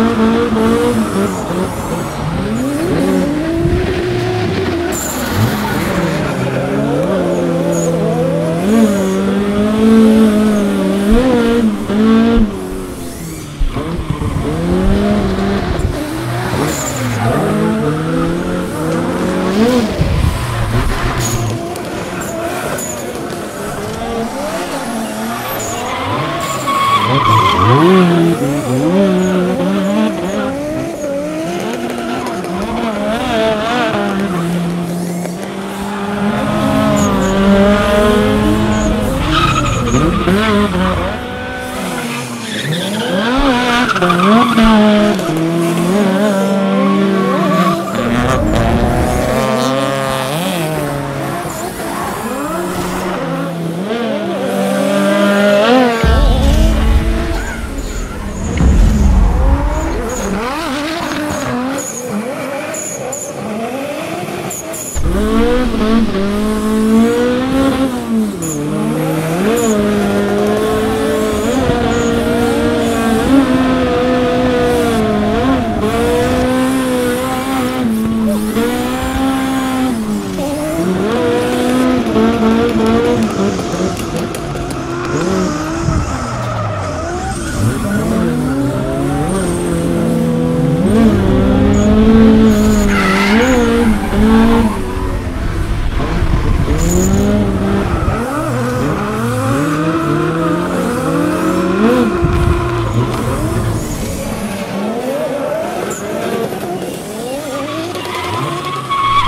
Mm-hmm. Mm-hmm.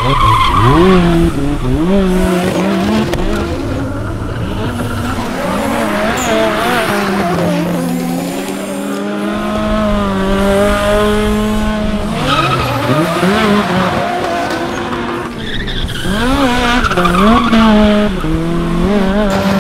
Oh, no, no.